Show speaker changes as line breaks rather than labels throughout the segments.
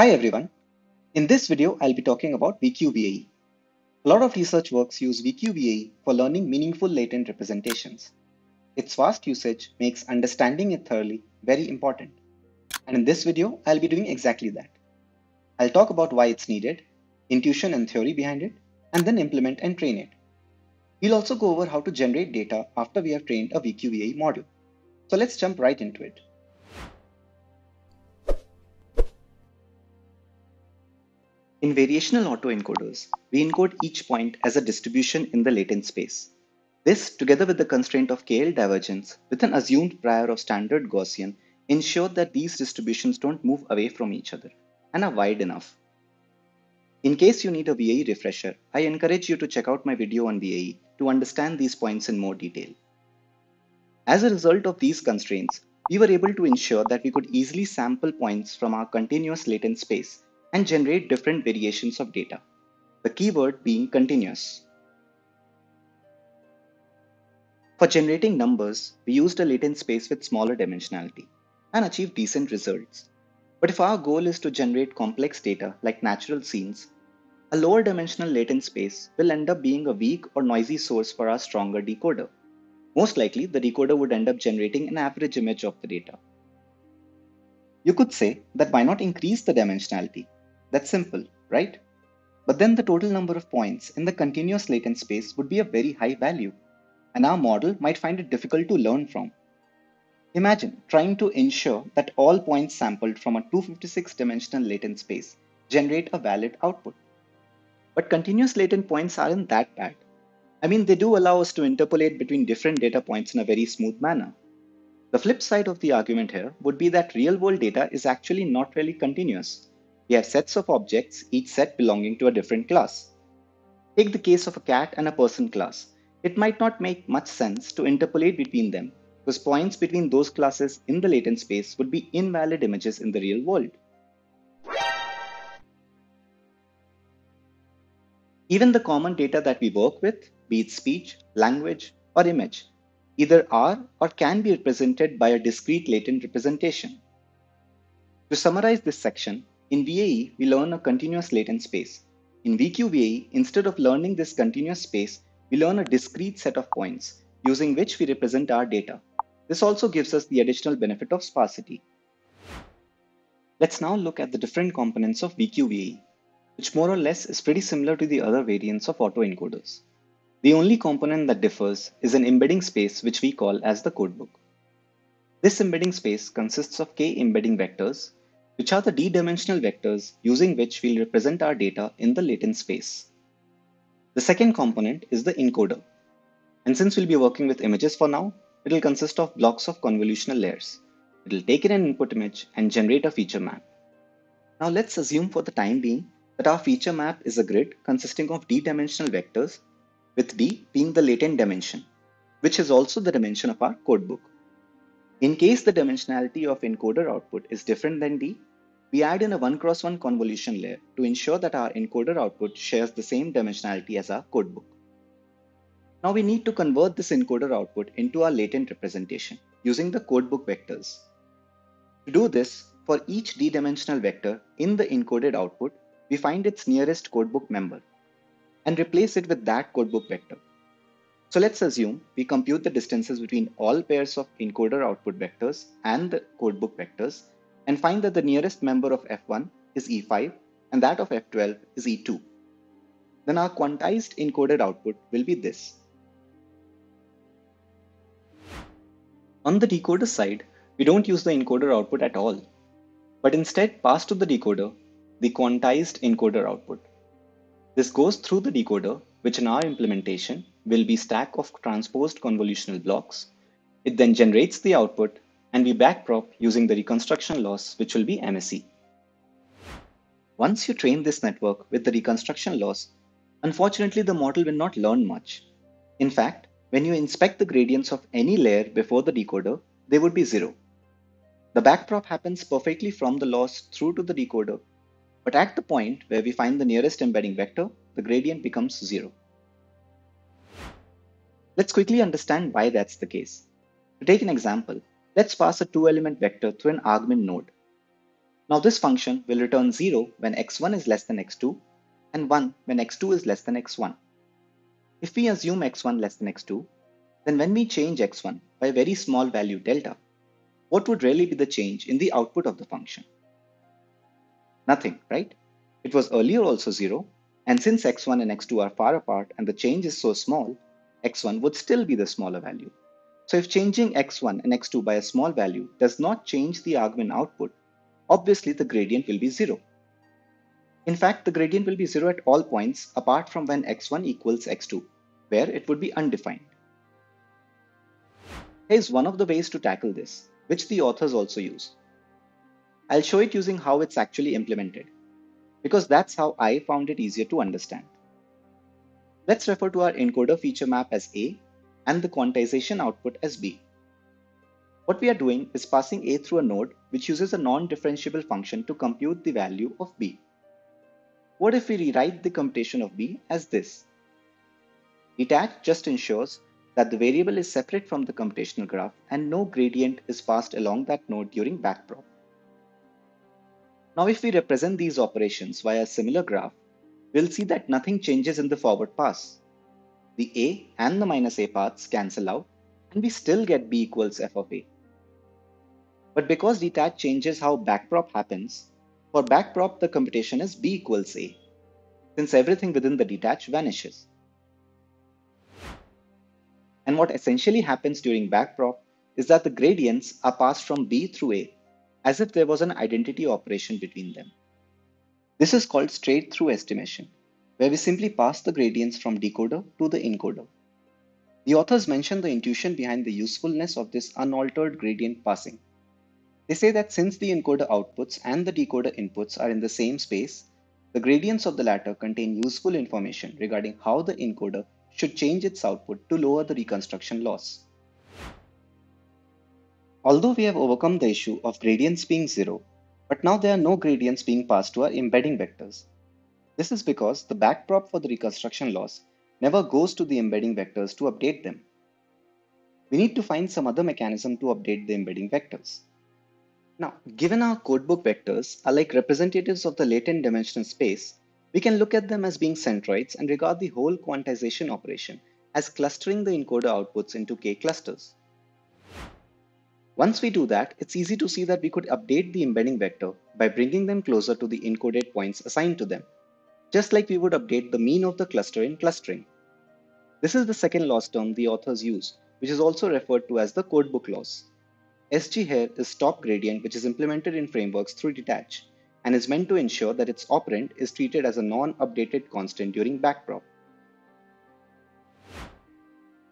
Hi everyone. In this video, I'll be talking about VQVAE. A lot of research works use VQVAE for learning meaningful latent representations. Its fast usage makes understanding it thoroughly very important. And in this video, I'll be doing exactly that. I'll talk about why it's needed, intuition and theory behind it, and then implement and train it. We'll also go over how to generate data after we have trained a VQVAE model. So let's jump right into it. In variational autoencoders, we encode each point as a distribution in the latent space. This, together with the constraint of KL divergence with an assumed prior of standard Gaussian, ensure that these distributions don't move away from each other and are wide enough. In case you need a VAE refresher, I encourage you to check out my video on VAE to understand these points in more detail. As a result of these constraints, we were able to ensure that we could easily sample points from our continuous latent space and generate different variations of data, the keyword being continuous. For generating numbers, we used a latent space with smaller dimensionality and achieved decent results. But if our goal is to generate complex data like natural scenes, a lower dimensional latent space will end up being a weak or noisy source for our stronger decoder. Most likely, the decoder would end up generating an average image of the data. You could say that why not increase the dimensionality that's simple, right? But then the total number of points in the continuous latent space would be a very high value, and our model might find it difficult to learn from. Imagine trying to ensure that all points sampled from a 256 dimensional latent space generate a valid output. But continuous latent points aren't that bad. I mean, they do allow us to interpolate between different data points in a very smooth manner. The flip side of the argument here would be that real world data is actually not really continuous we have sets of objects, each set belonging to a different class. Take the case of a cat and a person class. It might not make much sense to interpolate between them because points between those classes in the latent space would be invalid images in the real world. Even the common data that we work with, be it speech, language, or image, either are or can be represented by a discrete latent representation. To summarize this section, in VAE, we learn a continuous latent space. In VQVAE, instead of learning this continuous space, we learn a discrete set of points using which we represent our data. This also gives us the additional benefit of sparsity. Let's now look at the different components of VQVAE, which more or less is pretty similar to the other variants of autoencoders. The only component that differs is an embedding space which we call as the codebook. This embedding space consists of k embedding vectors which are the d-dimensional vectors using which we'll represent our data in the latent space. The second component is the encoder. And since we'll be working with images for now, it'll consist of blocks of convolutional layers. It'll take in an input image and generate a feature map. Now let's assume for the time being that our feature map is a grid consisting of d-dimensional vectors, with d being the latent dimension, which is also the dimension of our codebook. In case the dimensionality of encoder output is different than d, we add in a 1 cross 1 convolution layer to ensure that our encoder output shares the same dimensionality as our codebook. Now we need to convert this encoder output into our latent representation using the codebook vectors. To do this, for each d-dimensional vector in the encoded output, we find its nearest codebook member and replace it with that codebook vector. So let's assume we compute the distances between all pairs of encoder output vectors and the codebook vectors and find that the nearest member of F1 is E5 and that of F12 is E2. Then our quantized encoded output will be this. On the decoder side, we don't use the encoder output at all, but instead pass to the decoder the quantized encoder output. This goes through the decoder, which in our implementation will be stack of transposed convolutional blocks. It then generates the output and we backprop using the reconstruction loss, which will be MSE. Once you train this network with the reconstruction loss, unfortunately the model will not learn much. In fact, when you inspect the gradients of any layer before the decoder, they would be zero. The backprop happens perfectly from the loss through to the decoder, but at the point where we find the nearest embedding vector, the gradient becomes zero. Let's quickly understand why that's the case. To take an example, Let's pass a two element vector through an argmin node. Now this function will return 0 when x1 is less than x2 and 1 when x2 is less than x1. If we assume x1 less than x2, then when we change x1 by a very small value delta, what would really be the change in the output of the function? Nothing, right? It was earlier also 0, and since x1 and x2 are far apart and the change is so small, x1 would still be the smaller value. So if changing x1 and x2 by a small value does not change the argmin output, obviously the gradient will be 0. In fact, the gradient will be 0 at all points apart from when x1 equals x2, where it would be undefined. Here's one of the ways to tackle this, which the authors also use. I'll show it using how it's actually implemented, because that's how I found it easier to understand. Let's refer to our encoder feature map as A and the quantization output as B. What we are doing is passing A through a node which uses a non-differentiable function to compute the value of B. What if we rewrite the computation of B as this? Detach just ensures that the variable is separate from the computational graph and no gradient is passed along that node during backprop. Now if we represent these operations via a similar graph, we'll see that nothing changes in the forward pass. The a and the minus a paths cancel out and we still get b equals f of a. But because detach changes how backprop happens, for backprop the computation is b equals a, since everything within the detach vanishes. And what essentially happens during backprop is that the gradients are passed from b through a, as if there was an identity operation between them. This is called straight through estimation, where we simply pass the gradients from decoder to the encoder. The authors mention the intuition behind the usefulness of this unaltered gradient passing. They say that since the encoder outputs and the decoder inputs are in the same space, the gradients of the latter contain useful information regarding how the encoder should change its output to lower the reconstruction loss. Although we have overcome the issue of gradients being zero, but now there are no gradients being passed to our embedding vectors. This is because the backprop for the reconstruction loss never goes to the embedding vectors to update them. We need to find some other mechanism to update the embedding vectors. Now, given our codebook vectors are like representatives of the latent dimensional space, we can look at them as being centroids and regard the whole quantization operation as clustering the encoder outputs into k clusters. Once we do that, it's easy to see that we could update the embedding vector by bringing them closer to the encoded points assigned to them, just like we would update the mean of the cluster in clustering. This is the second loss term the authors use, which is also referred to as the codebook loss. SG here is stop gradient which is implemented in frameworks through detach and is meant to ensure that its operand is treated as a non-updated constant during backprop.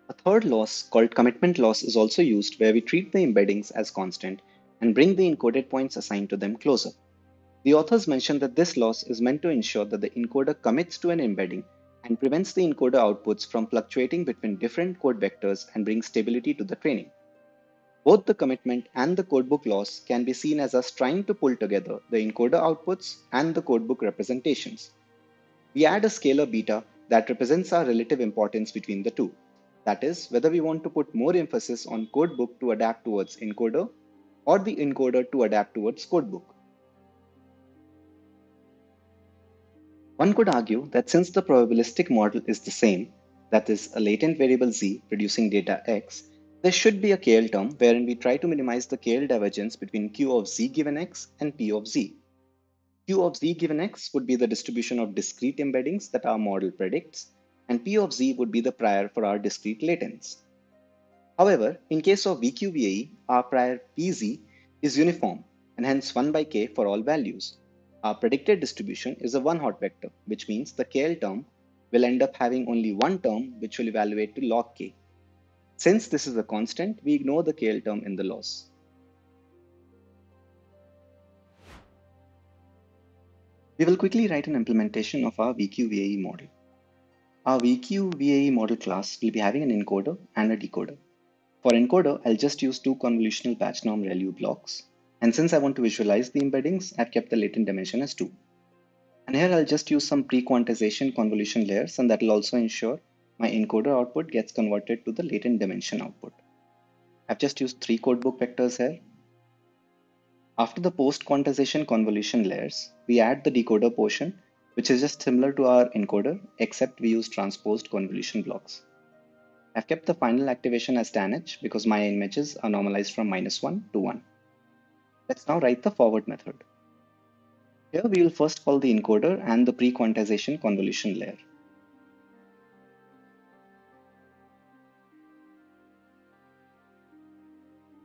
A third loss called commitment loss is also used where we treat the embeddings as constant and bring the encoded points assigned to them closer. The authors mention that this loss is meant to ensure that the encoder commits to an embedding and prevents the encoder outputs from fluctuating between different code vectors and brings stability to the training. Both the commitment and the codebook loss can be seen as us trying to pull together the encoder outputs and the codebook representations. We add a scalar beta that represents our relative importance between the two. That is, whether we want to put more emphasis on codebook to adapt towards encoder or the encoder to adapt towards codebook. One could argue that since the probabilistic model is the same, that is, a latent variable z producing data x, there should be a KL term wherein we try to minimize the KL divergence between Q of z given x and P of z. Q of z given x would be the distribution of discrete embeddings that our model predicts, and P of z would be the prior for our discrete latents. However, in case of VQVAE, our prior PZ is uniform and hence 1 by k for all values. Our predicted distribution is a one-hot vector, which means the KL term will end up having only one term which will evaluate to log k. Since this is a constant, we ignore the KL term in the loss. We will quickly write an implementation of our VQVAE model. Our VQVAE model class will be having an encoder and a decoder. For encoder, I'll just use two convolutional batch norm ReLU blocks. And since I want to visualize the embeddings, I've kept the latent dimension as 2. And here I'll just use some pre-quantization convolution layers and that will also ensure my encoder output gets converted to the latent dimension output. I've just used three codebook vectors here. After the post-quantization convolution layers, we add the decoder portion, which is just similar to our encoder, except we use transposed convolution blocks. I've kept the final activation as tanh because my images are normalized from minus 1 to 1. Let's now write the forward method. Here we will first call the encoder and the pre-quantization convolution layer.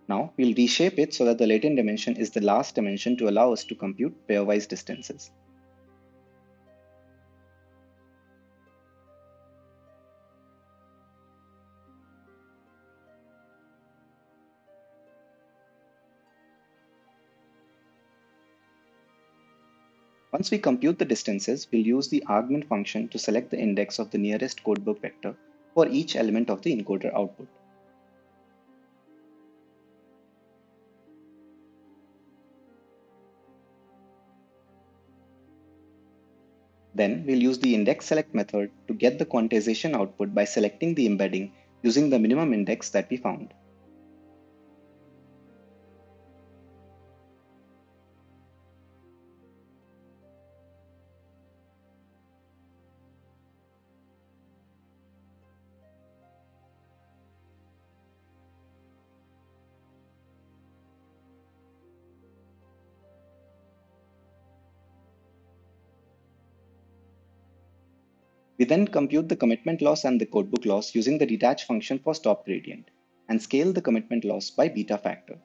Now we'll reshape it so that the latent dimension is the last dimension to allow us to compute pairwise distances. Once we compute the distances, we'll use the argmin function to select the index of the nearest codebook vector for each element of the encoder output. Then we'll use the index select method to get the quantization output by selecting the embedding using the minimum index that we found. We then compute the commitment loss and the codebook loss using the detach function for stop gradient and scale the commitment loss by beta factor.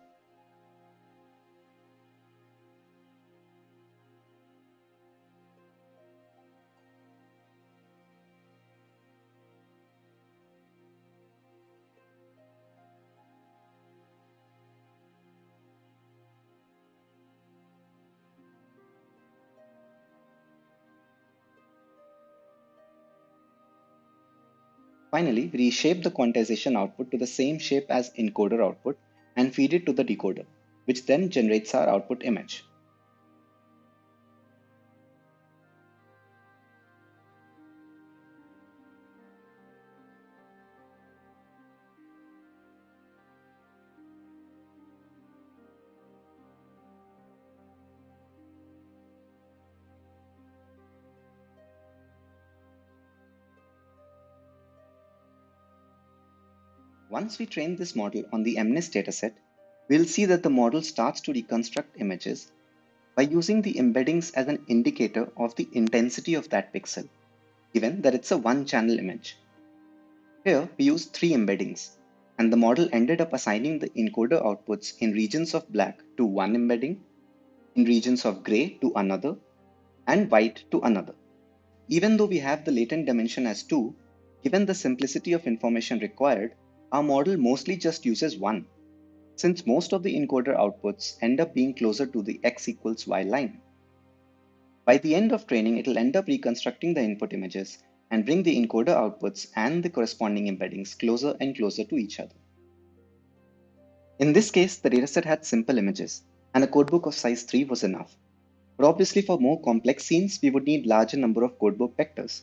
Finally, reshape the quantization output to the same shape as encoder output and feed it to the decoder, which then generates our output image. Once we train this model on the MNIST dataset, we'll see that the model starts to reconstruct images by using the embeddings as an indicator of the intensity of that pixel, given that it's a one-channel image. Here, we use three embeddings, and the model ended up assigning the encoder outputs in regions of black to one embedding, in regions of gray to another, and white to another. Even though we have the latent dimension as 2, given the simplicity of information required, our model mostly just uses 1, since most of the encoder outputs end up being closer to the x equals y line. By the end of training, it'll end up reconstructing the input images and bring the encoder outputs and the corresponding embeddings closer and closer to each other. In this case, the dataset had simple images, and a codebook of size 3 was enough. But obviously for more complex scenes, we would need larger number of codebook vectors.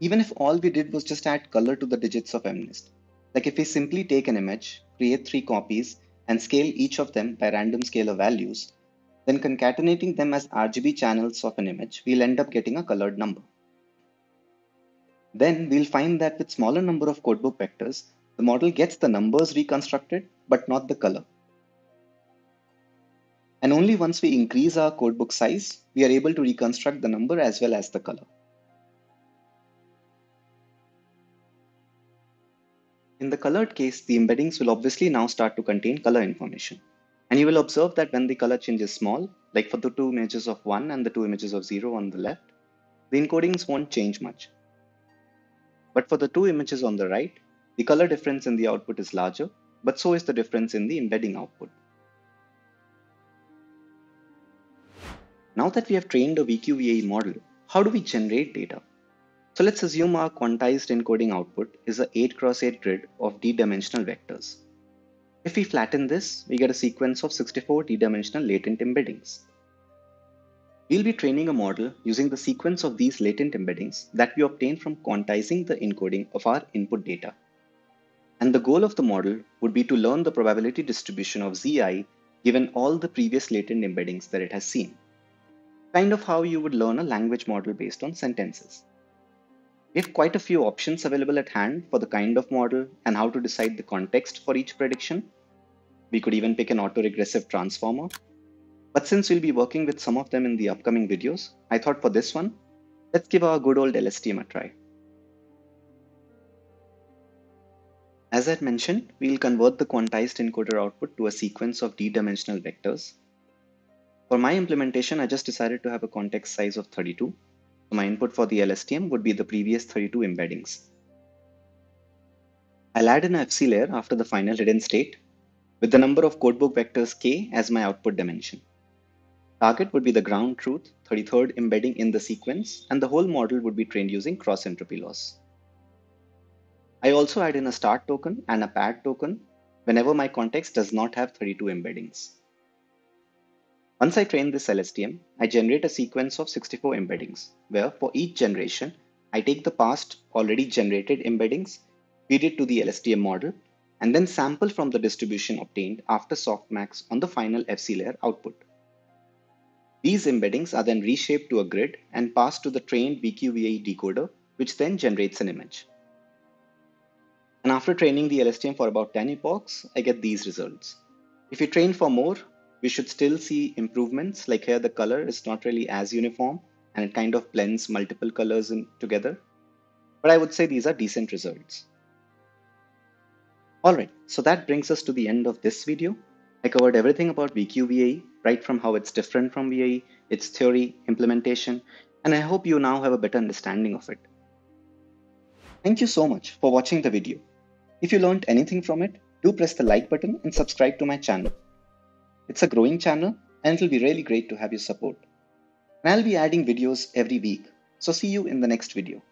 Even if all we did was just add color to the digits of MNIST, like if we simply take an image, create three copies, and scale each of them by random scalar values, then concatenating them as RGB channels of an image, we'll end up getting a colored number. Then we'll find that with smaller number of codebook vectors, the model gets the numbers reconstructed, but not the color. And only once we increase our codebook size, we are able to reconstruct the number as well as the color. In the colored case, the embeddings will obviously now start to contain color information. And you will observe that when the color change is small, like for the two images of 1 and the two images of 0 on the left, the encodings won't change much. But for the two images on the right, the color difference in the output is larger, but so is the difference in the embedding output. Now that we have trained a VQVAE model, how do we generate data? So let's assume our quantized encoding output is a 8 cross 8 grid of d-dimensional vectors. If we flatten this, we get a sequence of 64 d-dimensional latent embeddings. We'll be training a model using the sequence of these latent embeddings that we obtain from quantizing the encoding of our input data. And the goal of the model would be to learn the probability distribution of Zi given all the previous latent embeddings that it has seen. Kind of how you would learn a language model based on sentences. We have quite a few options available at hand for the kind of model and how to decide the context for each prediction. We could even pick an autoregressive transformer. But since we'll be working with some of them in the upcoming videos, I thought for this one, let's give our good old LSTM a try. As I mentioned, we'll convert the quantized encoder output to a sequence of d-dimensional vectors. For my implementation, I just decided to have a context size of 32. My input for the LSTM would be the previous 32 embeddings. I'll add an FC layer after the final hidden state with the number of codebook vectors k as my output dimension. Target would be the ground truth, 33rd embedding in the sequence, and the whole model would be trained using cross entropy loss. I also add in a start token and a pad token whenever my context does not have 32 embeddings. Once I train this LSTM, I generate a sequence of 64 embeddings, where for each generation, I take the past already generated embeddings, feed it to the LSTM model, and then sample from the distribution obtained after softmax on the final FC layer output. These embeddings are then reshaped to a grid and passed to the trained VQVAE decoder, which then generates an image. And after training the LSTM for about 10 epochs, I get these results. If you train for more, we should still see improvements. Like here, the color is not really as uniform and it kind of blends multiple colors in together. But I would say these are decent results. Alright, so that brings us to the end of this video. I covered everything about VQVAE, right from how it's different from VAE, its theory, implementation, and I hope you now have a better understanding of it. Thank you so much for watching the video. If you learned anything from it, do press the like button and subscribe to my channel. It's a growing channel and it'll be really great to have your support. And I'll be adding videos every week, so see you in the next video.